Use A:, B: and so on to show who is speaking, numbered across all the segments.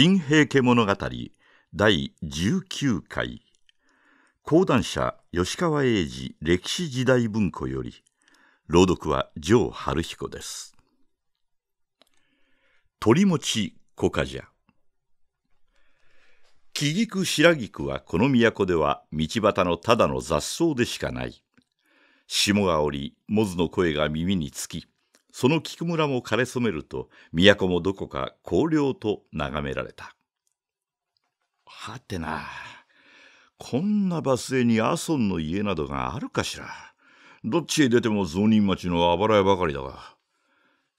A: 新平家物語第19回。講談社吉川英治歴史時代文庫より朗読は城春彦です。鳥持小かじゃ。木菊白菊はこの都では道端のただの雑草でしかない。霜が降りモズの声が耳につきその菊村も枯れ染めると都もどこか荒涼と眺められた。はてなこんな場末に阿孫の家などがあるかしら。どっちへ出ても雑人町のあばら屋ばかりだが。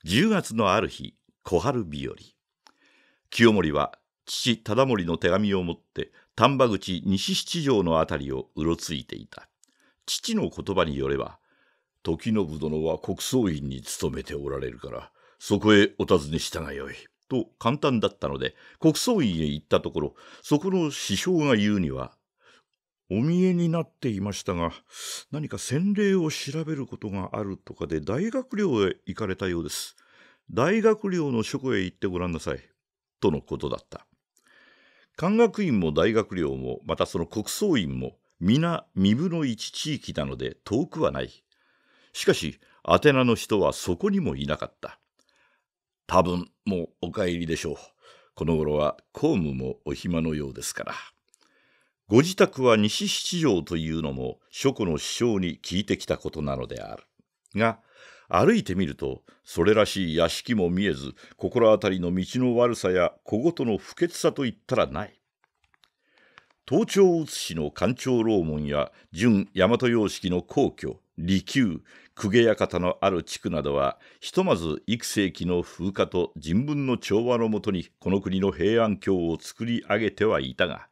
A: 10月のある日小春日和。清盛は父忠盛の手紙を持って丹波口西七条の辺りをうろついていた。父の言葉によれば時信殿は国葬院に勤めておられるから、そこへお尋ねしたがよい。と簡単だったので、国葬院へ行ったところ、そこの師匠が言うには、お見えになっていましたが、何か洗礼を調べることがあるとかで大学寮へ行かれたようです。大学寮の書庫へ行ってごらんなさい。とのことだった。漢学院も大学寮も、またその国葬院も、皆身分の一地域なので遠くはない。しかし、アテナの人はそこにもいなかった。多分、もうお帰りでしょう。この頃は公務もお暇のようですから。ご自宅は西七条というのも諸子の師匠に聞いてきたことなのである。が、歩いてみると、それらしい屋敷も見えず、心当たりの道の悪さや小言の不潔さといったらない。東朝写しの官庁楼門や準大和様式の皇居、利休、公家館のある地区などは、ひとまず幾世紀の風化と人文の調和のもとにこの国の平安京を作り上げてはいたが、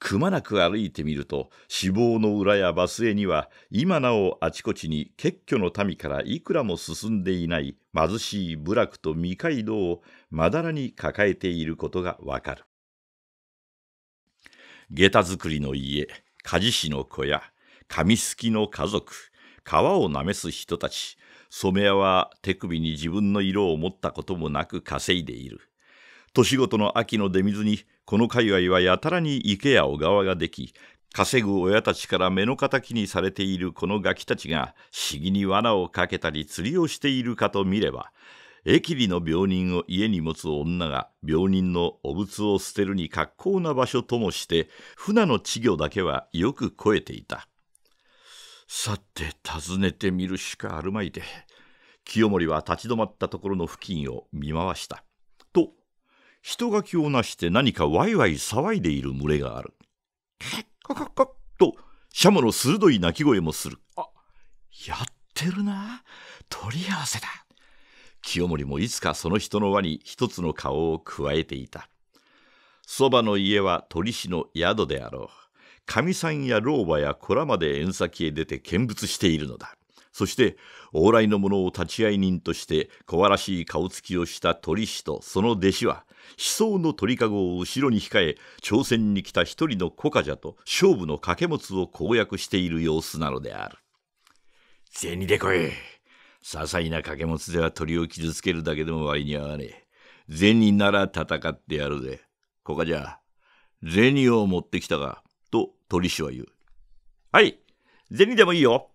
A: くまなく歩いてみると死亡の裏やバスへには今なおあちこちに結居の民からいくらも進んでいない貧しい部落と未街道をまだらに抱えていることがわかる。下駄作りの家、鍛冶師の小屋、紙すきの家族、皮をなめす人たち、染屋は手首に自分の色を持ったこともなく稼いでいる。年ごとの秋の出水に、この界隈はやたらに池や小川ができ、稼ぐ親たちから目の敵にされているこのガキたちが、しぎに罠をかけたり釣りをしているかと見れば、疫痢の病人を家に持つ女が病人のお仏を捨てるに格好な場所ともして船の稚魚だけはよく肥えていた。さて訪ねてみるしかあるまいで清盛は立ち止まったところの付近を見回した。人垣をなして何かワイワイ騒いでいる群れがある。ケッココッコッとシャモの鋭い鳴き声もする。あやってるな。取り合わせだ。清盛もいつかその人の輪に一つの顔を加えていた。そばの家は鳥師の宿であろう。かみさんや老婆や子らまで縁先へ出て見物しているのだ。そして往来の者を立ち会い人として小らしい顔つきをした鳥師とその弟子は思想の鳥かごを後ろに控え朝鮮に来た一人の小家と勝負の掛け持つを公約している様子なのである。銭で来い。些細な掛け持つでは鳥を傷つけるだけでも割に合わねえ。銭なら戦ってやるぜ。小家じゃ、銭を持ってきたか。と鳥師は言う。はい、銭でもいいよ。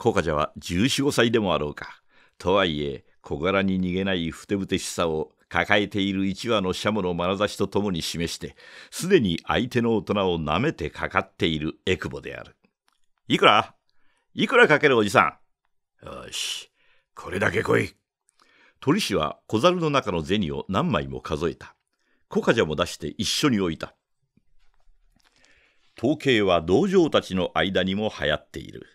A: コカジャは十四五歳でもあろうか。とはいえ、小柄に逃げないふてぶてしさを抱えている一羽のシャモの眼差しとともに示して、すでに相手の大人を舐めてかかっているエクボである。いくら？いくらかけるおじさん？よし、これだけ来い。鳥師は小猿の中の銭を何枚も数えた。コカジャも出して一緒に置いた。統計は道場たちの間にも流行っている。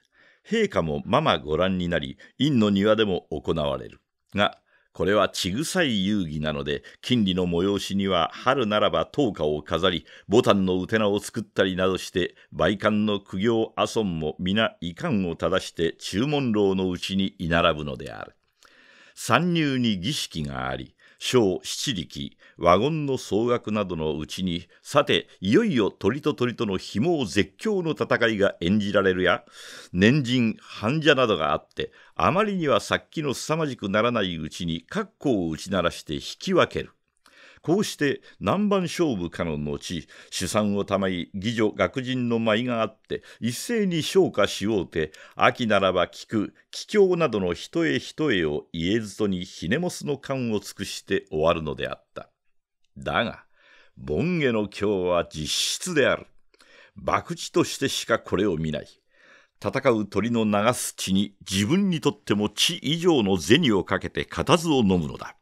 A: 陛下もママご覧になり、院の庭でも行われる。が、これはちぐさい遊戯なので、金利の催しには春ならば灯火を飾り、ボタンのうてなを作ったりなどして、売館の苦行阿孫も皆遺憾を正して注文楼のうちに居並ぶのである。参入に儀式があり小七力ワゴンの総額などのうちにさていよいよ鳥と鳥との紐を絶叫の戦いが演じられるや年人半者などがあってあまりにはさっきの凄まじくならないうちに格好を打ち鳴らして引き分ける。こうして南蛮勝負かの後主産をたまい義女学人の舞があって一斉に昇華しようて秋ならば聞く帰郷などの一重一重を家ずとにひねもすの勘を尽くして終わるのであった。だが盆下の今日は実質である。博打としてしかこれを見ない。戦う鳥の流す血に自分にとっても血以上の銭をかけて固唾を飲むのだ。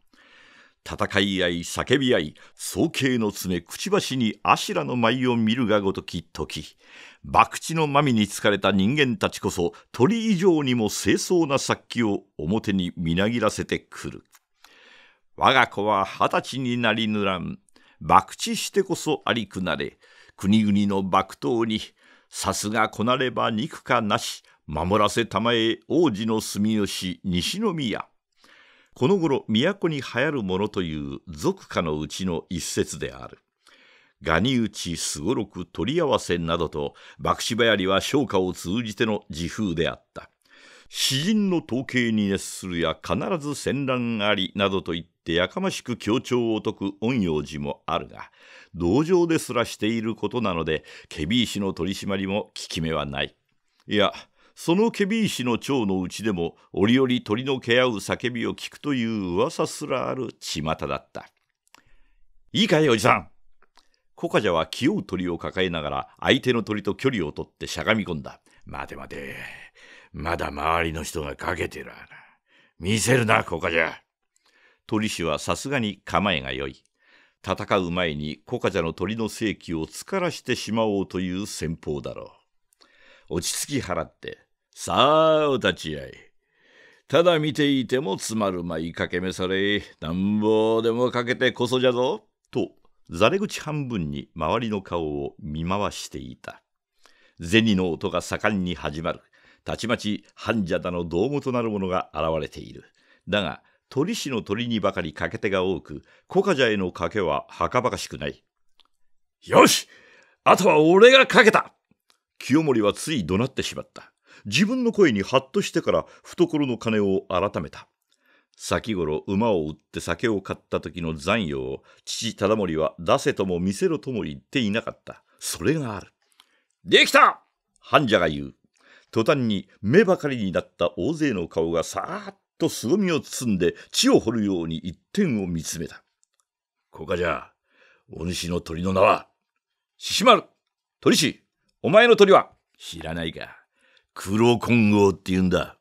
A: 戦い合い叫び合い双形の爪くちばしにあしらの舞を見るがごとき時。博打のまみに疲れた人間たちこそ鳥以上にも清掃な殺気を表にみなぎらせてくる。我が子は二十歳になりぬらん。博打してこそありくなれ。国々の爆闘にさすがこなれば肉かなし守らせたまえ王子の住吉西宮。この頃都に流行るものという俗歌のうちの一節である。ガニ打ちすごろく取り合わせなどと博打やりは商家を通じての自風であった。詩人の統計に熱するや必ず戦乱ありなどと言ってやかましく強調を解く陰陽師もあるが同情ですらしていることなのでケビー氏の取り締まりも効き目はない。いやそのケビー氏の長のうちでも折々鳥の毛合う叫びを聞くという噂すらある巷だった。いいかいおじさんコカジャは気負う鳥を抱えながら相手の鳥と距離を取ってしゃがみ込んだ。待て待て。まだ周りの人がかけてるな。見せるな、コカジャ。鳥氏はさすがに構えがよい。戦う前にコカジャの鳥の正気をつからしてしまおうという戦法だろう。落ち着き払ってさあお立ち会い。ただ見ていてもつまるまいかけめされ、なんぼでもかけてこそじゃぞ。と、ざれ口半分に周りの顔を見回していた。銭の音が盛んに始まる。たちまち半者だの道具となるものが現れている。だが、鳥師の鳥にばかりかけ手が多く、小カジャへの賭けははかばかしくない。よしあとは俺がかけた清盛はつい怒鳴ってしまった。自分の声にハッとしてから懐の金を改めた。先頃馬を売って酒を買った時の残余を父忠盛は出せとも見せろとも言っていなかった。それがある。できた半者が言う。途端に目ばかりになった大勢の顔がさーっと凄みを包んで血を掘るように一点を見つめた。こかじゃ、お主の鳥の名は、獅子丸、鳥師、お前の鳥は？知らないか。黒金剛って言うんだ。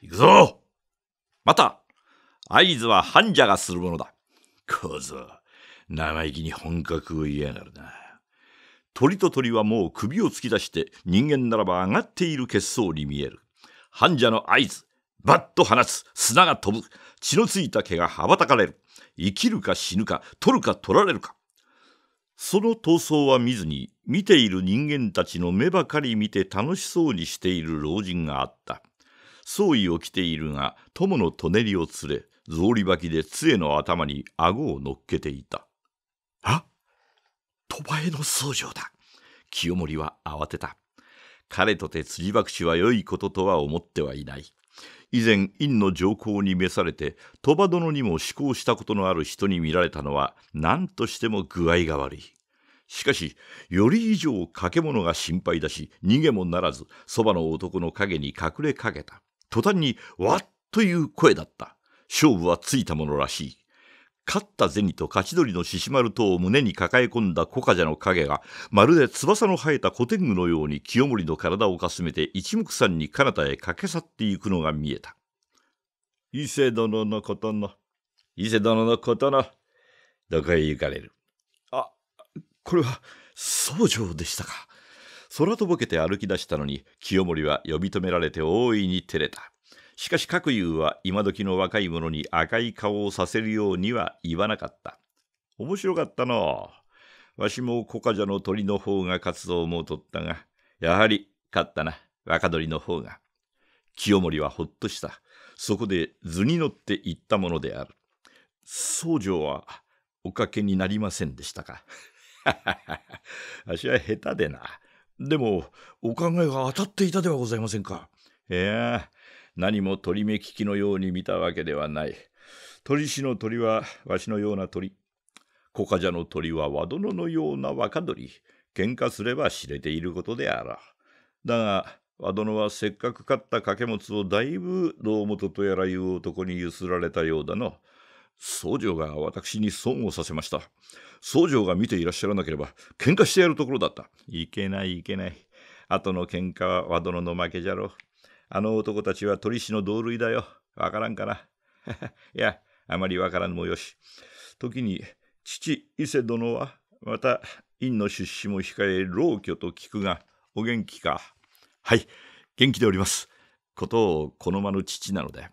A: 行くぞまた、合図は半者がするものだ。小僧、生意気に本格を言いやがるな。鳥と鳥はもう首を突き出して人間ならば上がっている血相に見える。半者の合図、バッと放つ、砂が飛ぶ、血のついた毛が羽ばたかれる。生きるか死ぬか、取るか取られるか。その闘争は見ずに見ている人間たちの目ばかり見て楽しそうにしている老人があった。装衣を着ているが友の舎人を連れ草履履きで杖の頭に顎を乗っけていた。あ鳥羽への僧正だ清盛は慌てた。彼とて辻博士は良いこととは思ってはいない。以前院の上皇に召されて鳥羽殿にも施行したことのある人に見られたのは何としても具合が悪い。しかしより以上掛け物が心配だし逃げもならずそばの男の陰に隠れかけた。途端にわっという声だった。勝負はついたものらしい。勝った銭と勝ち取りの獅子丸とを胸に抱え込んだ小梶の影がまるで翼の生えた古天狗のように清盛の体をかすめて一目散に彼方へ駆け去っていくのが見えた。伊勢殿のことの伊勢殿のことのどこへ行かれる。あこれは僧正でしたか。空とぼけて歩き出したのに清盛は呼び止められて大いに照れた。しかし各有は今時の若い者に赤い顔をさせるようには言わなかった。面白かったのうわしも小じの鳥の方が勝つと思うとったが、やはり勝ったな、若鳥の方が。清盛はほっとした。そこで図に乗って行ったものである。僧正はおかけになりませんでしたか。あしは下手でな。でも、お考えが当たっていたではございませんか。いや、何も鳥目利きのように見たわけではない。鳥師の鳥はわしのような鳥。小家者の鳥は和殿のような若鳥。喧嘩すれば知れていることであろう。だが、和殿はせっかく買った掛け持つをだいぶ堂本とやらいう男にゆすられたようだの。僧正が私に損をさせました。僧正が見ていらっしゃらなければ、喧嘩してやるところだった。いけないいけない。後の喧嘩は和殿の負けじゃろう。あの男たちは鳥師の同類だよ。わからんかな。いや、あまりわからんもよし。時に、父伊勢殿は、また、院の出資も控え、老居と聞くが、お元気か。はい、元気でおります。ことを好まぬ父なので。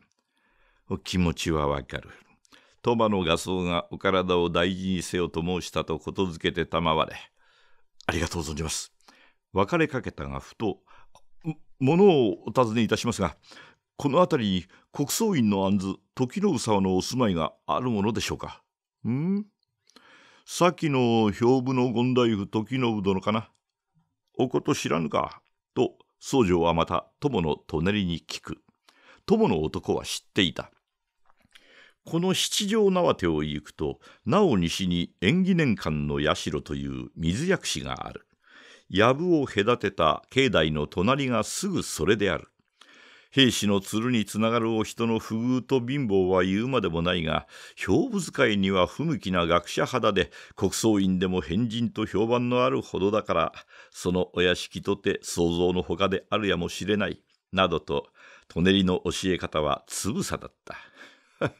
A: お気持ちはわかる。鳥羽の画僧がお体を大事にせよと申したとことづけて賜れ。ありがとう存じます。別れかけたがふと、ものをお尋ねいたしますが、この辺りに国葬院の案図、時の沢のお住まいがあるものでしょうか？ん？先の兵部の権大夫時信殿かな？おこと知らぬか？と、僧正はまた友の隣に聞く。友の男は知っていた。この七条縄手を行くと、なお西に縁起年間の社という水薬師がある。藪を隔てた境内の隣がすぐそれである。兵士の鶴につながるお人の不遇と貧乏は言うまでもないが、兵部使いには不向きな学者肌で、国葬院でも変人と評判のあるほどだから、そのお屋敷とて想像のほかであるやもしれない、などと、舎人の教え方はつぶさだった。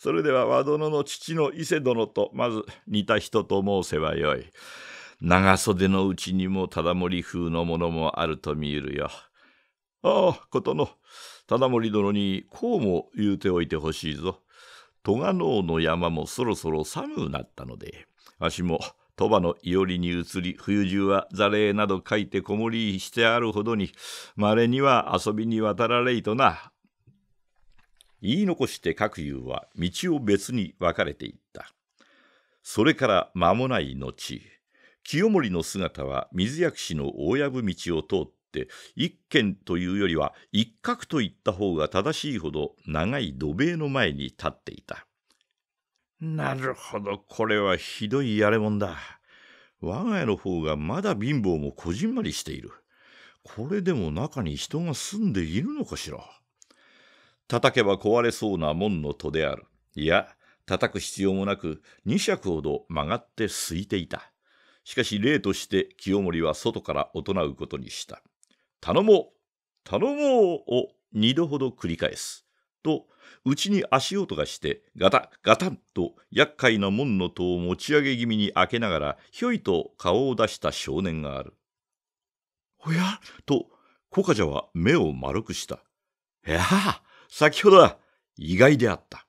A: それでは和殿の父の伊勢殿とまず似た人と申せばよい。長袖のうちにも忠盛風のものもあると見えるよ。ああ、ことの、忠盛殿にこうも言うておいてほしいぞ。戸賀能の山もそろそろ寒くなったので、わしも鳥羽のいおりに移り、冬中は座礼など書いてこもりしてあるほどに、稀には遊びに渡られいとな。言い残して各友は道を別に分かれていった。それから間もない後、清盛の姿は水薬師の大藪道を通って一軒というよりは一角と言った方が正しいほど長い土塀の前に立っていた。なるほど、これはひどいやれもんだ。我が家の方がまだ貧乏もこじんまりしている。これでも中に人が住んでいるのかしら。叩けば壊れそうな門の戸である。いや、叩く必要もなく、二尺ほど曲がって空いていた。しかし例として清盛は外から行うことにした。頼もう頼もうを二度ほど繰り返す。と、うちに足音がして、ガタガタンと厄介な門の戸を持ち上げ気味に開けながら、ひょいと顔を出した少年がある。おや？と、小家者は目を丸くした。いやあ先ほどは意外であった。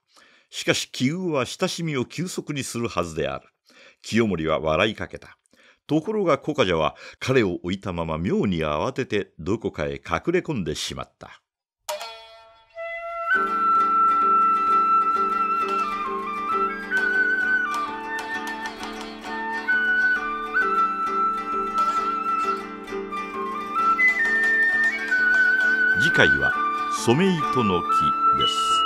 A: しかし、奇遇は親しみを急速にするはずである。清盛は笑いかけた。ところが小家は彼を置いたまま妙に慌ててどこかへ隠れ込んでしまった。次回は染糸の木です